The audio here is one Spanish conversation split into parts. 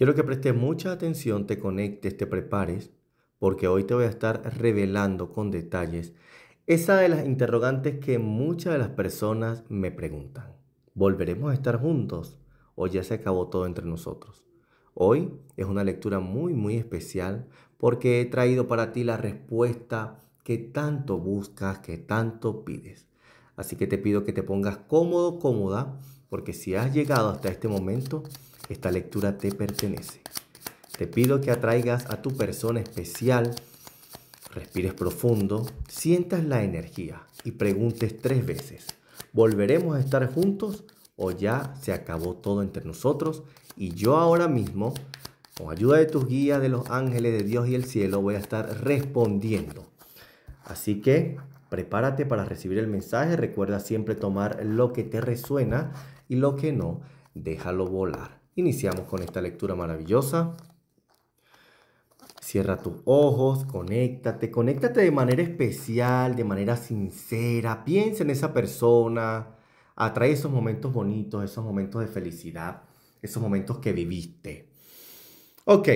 Quiero que prestes mucha atención, te conectes, te prepares, porque hoy te voy a estar revelando con detalles esa de las interrogantes que muchas de las personas me preguntan. ¿Volveremos a estar juntos o ya se acabó todo entre nosotros? Hoy es una lectura muy, muy especial porque he traído para ti la respuesta que tanto buscas, que tanto pides. Así que te pido que te pongas cómodo, cómoda, porque si has llegado hasta este momento, esta lectura te pertenece. Te pido que atraigas a tu persona especial, respires profundo, sientas la energía y preguntes tres veces, ¿volveremos a estar juntos o ya se acabó todo entre nosotros? Y yo ahora mismo, con ayuda de tus guías, de los ángeles, de Dios y el cielo, voy a estar respondiendo. Así que Prepárate para recibir el mensaje. Recuerda siempre tomar lo que te resuena y lo que no, déjalo volar. Iniciamos con esta lectura maravillosa. Cierra tus ojos, conéctate, conéctate de manera especial, de manera sincera. Piensa en esa persona, atrae esos momentos bonitos, esos momentos de felicidad, esos momentos que viviste. Ok.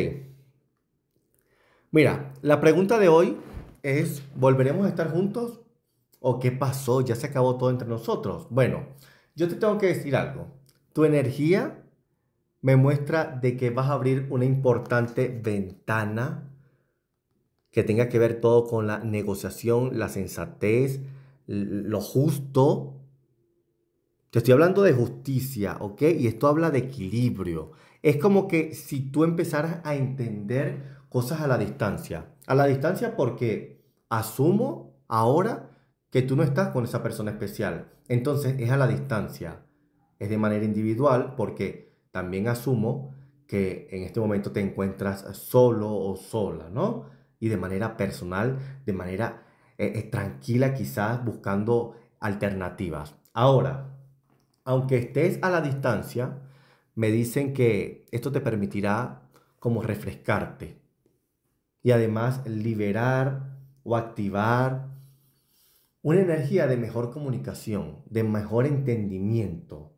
Mira, la pregunta de hoy es, ¿volveremos a estar juntos? ¿O qué pasó? ¿Ya se acabó todo entre nosotros? Bueno, yo te tengo que decir algo. Tu energía me muestra de que vas a abrir una importante ventana que tenga que ver todo con la negociación, la sensatez, lo justo. Te estoy hablando de justicia, ¿ok? Y esto habla de equilibrio. Es como que si tú empezaras a entender cosas a la distancia. A la distancia porque asumo ahora que tú no estás con esa persona especial. Entonces es a la distancia, es de manera individual porque también asumo que en este momento te encuentras solo o sola, ¿no? Y de manera personal, de manera eh, eh, tranquila quizás buscando alternativas. Ahora, aunque estés a la distancia, me dicen que esto te permitirá como refrescarte y además liberar o activar una energía de mejor comunicación, de mejor entendimiento,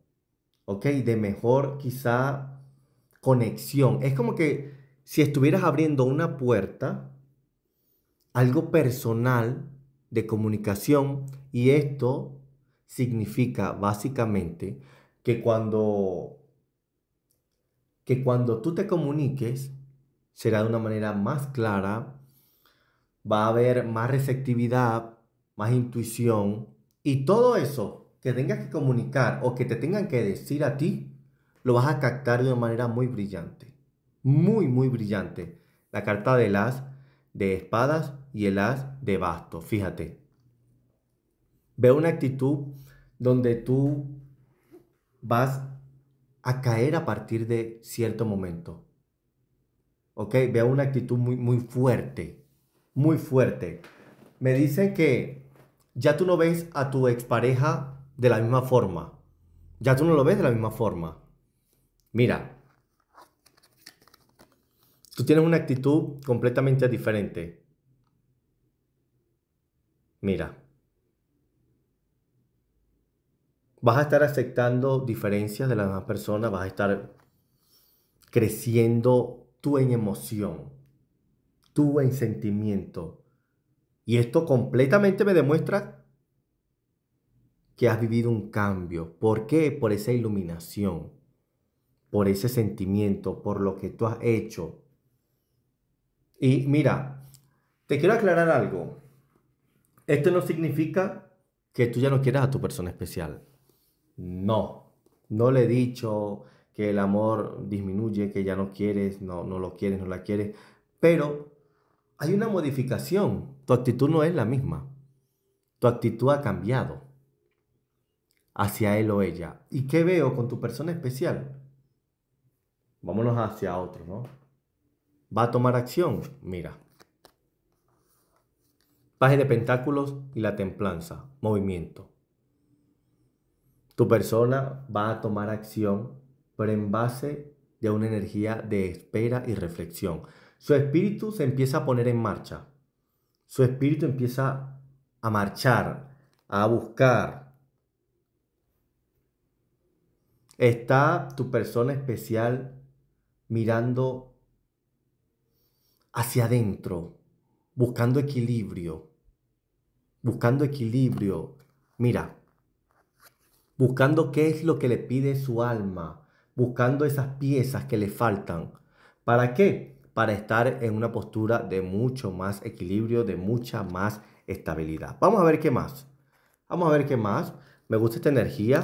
¿ok? De mejor quizá conexión. Es como que si estuvieras abriendo una puerta, algo personal de comunicación y esto significa básicamente que cuando que cuando tú te comuniques será de una manera más clara, va a haber más receptividad, más intuición y todo eso que tengas que comunicar o que te tengan que decir a ti, lo vas a captar de una manera muy brillante. Muy, muy brillante. La carta del as de espadas y el as de bastos. Fíjate. Veo una actitud donde tú vas a caer a partir de cierto momento. ¿Ok? Veo una actitud muy, muy fuerte. Muy fuerte. Me dicen que ya tú no ves a tu expareja de la misma forma. Ya tú no lo ves de la misma forma. Mira, tú tienes una actitud completamente diferente. Mira, vas a estar aceptando diferencias de las demás personas, vas a estar creciendo tú en emoción, tú en sentimiento, y esto completamente me demuestra que has vivido un cambio. ¿Por qué? Por esa iluminación, por ese sentimiento, por lo que tú has hecho. Y mira, te quiero aclarar algo. Esto no significa que tú ya no quieras a tu persona especial. No, no le he dicho que el amor disminuye, que ya no quieres, no, no lo quieres, no la quieres. Pero hay una modificación. Tu actitud no es la misma. Tu actitud ha cambiado hacia él o ella. ¿Y qué veo con tu persona especial? Vámonos hacia otro, ¿no? ¿Va a tomar acción? Mira. Paje de pentáculos y la templanza, movimiento. Tu persona va a tomar acción, pero en base de una energía de espera y reflexión. Su espíritu se empieza a poner en marcha. Su espíritu empieza a marchar, a buscar. Está tu persona especial mirando hacia adentro, buscando equilibrio, buscando equilibrio. Mira, buscando qué es lo que le pide su alma, buscando esas piezas que le faltan. ¿Para qué? Para estar en una postura de mucho más equilibrio, de mucha más estabilidad. Vamos a ver qué más. Vamos a ver qué más. Me gusta esta energía.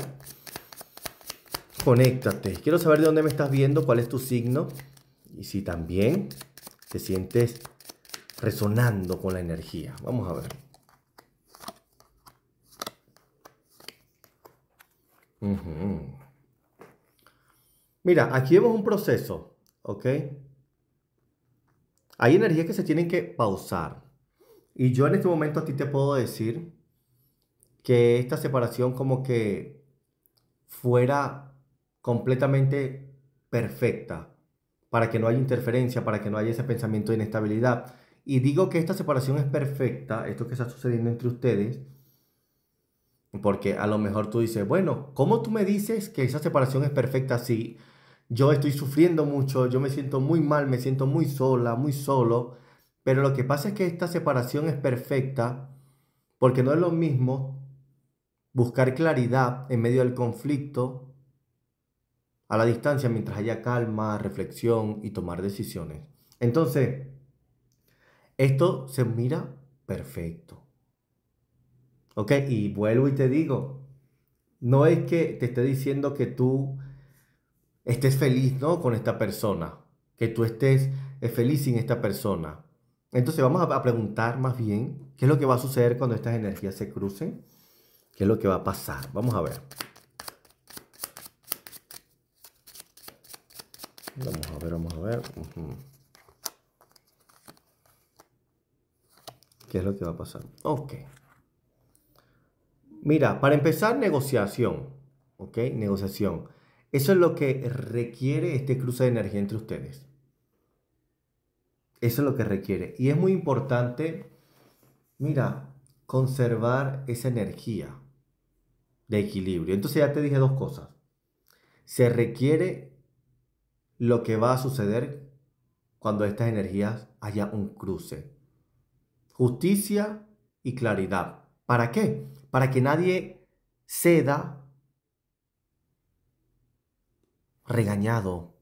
Conéctate. Quiero saber de dónde me estás viendo, cuál es tu signo. Y si también te sientes resonando con la energía. Vamos a ver. Mira, aquí vemos un proceso, ¿ok? Hay energías que se tienen que pausar. Y yo en este momento a ti te puedo decir que esta separación como que fuera completamente perfecta, para que no haya interferencia, para que no haya ese pensamiento de inestabilidad. Y digo que esta separación es perfecta, esto que está sucediendo entre ustedes, porque a lo mejor tú dices, bueno, ¿cómo tú me dices que esa separación es perfecta si yo estoy sufriendo mucho, yo me siento muy mal, me siento muy sola, muy solo? Pero lo que pasa es que esta separación es perfecta porque no es lo mismo buscar claridad en medio del conflicto a la distancia mientras haya calma, reflexión y tomar decisiones. Entonces, esto se mira perfecto. ¿Ok? Y vuelvo y te digo, no es que te esté diciendo que tú estés feliz, ¿no? Con esta persona, que tú estés eh, feliz sin esta persona. Entonces vamos a preguntar más bien qué es lo que va a suceder cuando estas energías se crucen, qué es lo que va a pasar. Vamos a ver. Vamos a ver, vamos a ver. ¿Qué es lo que va a pasar? Ok. Mira, para empezar, negociación. ¿Ok? Negociación. Eso es lo que requiere este cruce de energía entre ustedes. Eso es lo que requiere. Y es muy importante, mira, conservar esa energía de equilibrio. Entonces ya te dije dos cosas. Se requiere lo que va a suceder cuando estas energías haya un cruce. Justicia y claridad. ¿Para qué? para que nadie ceda regañado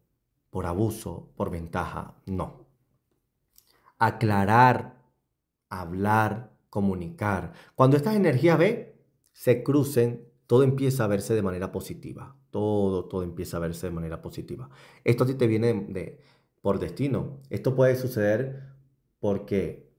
por abuso, por ventaja. No. Aclarar, hablar, comunicar. Cuando estas energías ve, se crucen, todo empieza a verse de manera positiva. Todo, todo empieza a verse de manera positiva. Esto a ti te viene de, por destino. Esto puede suceder porque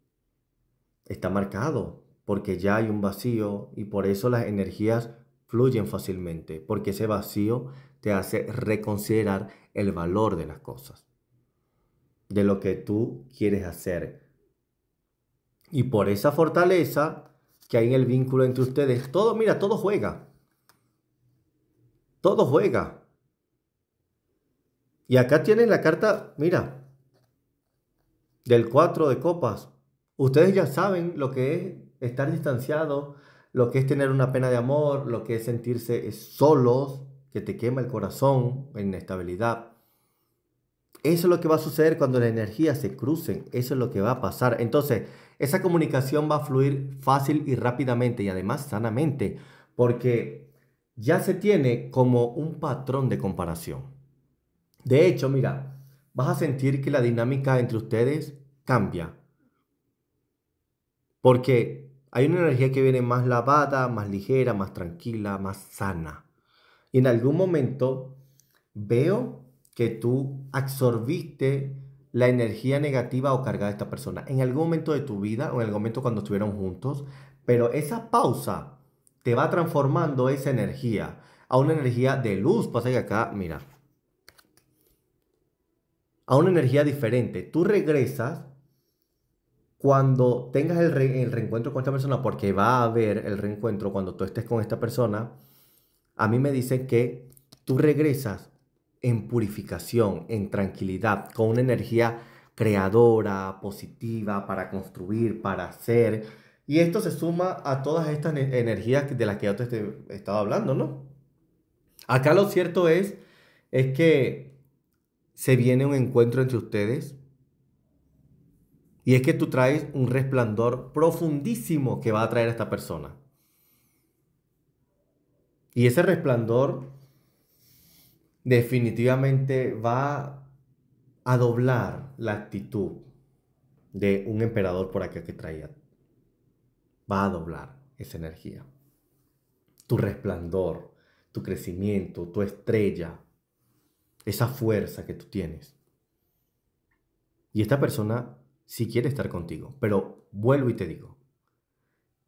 está marcado porque ya hay un vacío y por eso las energías fluyen fácilmente, porque ese vacío te hace reconsiderar el valor de las cosas, de lo que tú quieres hacer. Y por esa fortaleza que hay en el vínculo entre ustedes, todo, mira, todo juega. Todo juega. Y acá tienen la carta, mira, del 4 de copas. Ustedes ya saben lo que es estar distanciado, lo que es tener una pena de amor, lo que es sentirse solos, que te quema el corazón, inestabilidad. Eso es lo que va a suceder cuando las energías se crucen, eso es lo que va a pasar. Entonces, esa comunicación va a fluir fácil y rápidamente y además sanamente, porque ya se tiene como un patrón de comparación. De hecho, mira, vas a sentir que la dinámica entre ustedes cambia. Porque hay una energía que viene más lavada, más ligera, más tranquila, más sana. Y en algún momento veo que tú absorbiste la energía negativa o cargada de esta persona. En algún momento de tu vida o en algún momento cuando estuvieron juntos. Pero esa pausa te va transformando esa energía a una energía de luz. Pasa que acá, mira. A una energía diferente. Tú regresas cuando tengas el, reencuentro con esta persona, porque va a haber el reencuentro cuando tú estés con esta persona, a mí me dicen que tú regresas en purificación, en tranquilidad, con una energía creadora, positiva, para construir, para hacer. Y esto se suma a todas estas energías de las que yo te he estado hablando, ¿no? Acá lo cierto es, es que se viene un encuentro entre ustedes. Y es que tú traes un resplandor profundísimo que va a traer a esta persona. Y ese resplandor definitivamente va a doblar la actitud de un emperador por acá que traía. Va a doblar esa energía. Tu resplandor, tu crecimiento, tu estrella, esa fuerza que tú tienes. Y esta persona sí quiere estar contigo, pero vuelvo y te digo,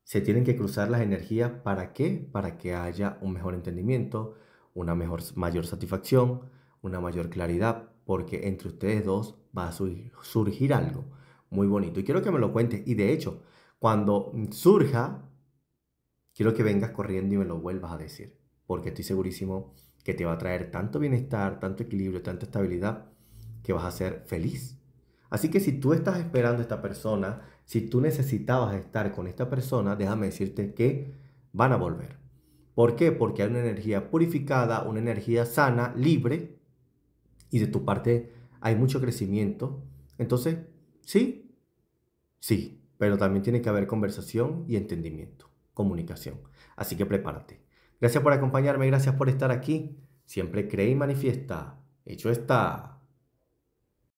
se tienen que cruzar las energías para qué? Para que haya un mejor entendimiento, una mejor, mayor satisfacción, una mayor claridad, porque entre ustedes dos va a surgir algo muy bonito. Y quiero que me lo cuentes. Y de hecho, cuando surja, quiero que vengas corriendo y me lo vuelvas a decir, porque estoy segurísimo que te va a traer tanto bienestar, tanto equilibrio, tanta estabilidad, que vas a ser feliz. Así que si tú estás esperando a esta persona, si tú necesitabas estar con esta persona, déjame decirte que van a volver. ¿Por qué? Porque hay una energía purificada, una energía sana, libre, y de tu parte hay mucho crecimiento. Entonces, sí, sí, pero también tiene que haber conversación y entendimiento, comunicación. Así que prepárate. Gracias por acompañarme, gracias por estar aquí. Siempre cree y manifiesta. Hecho está.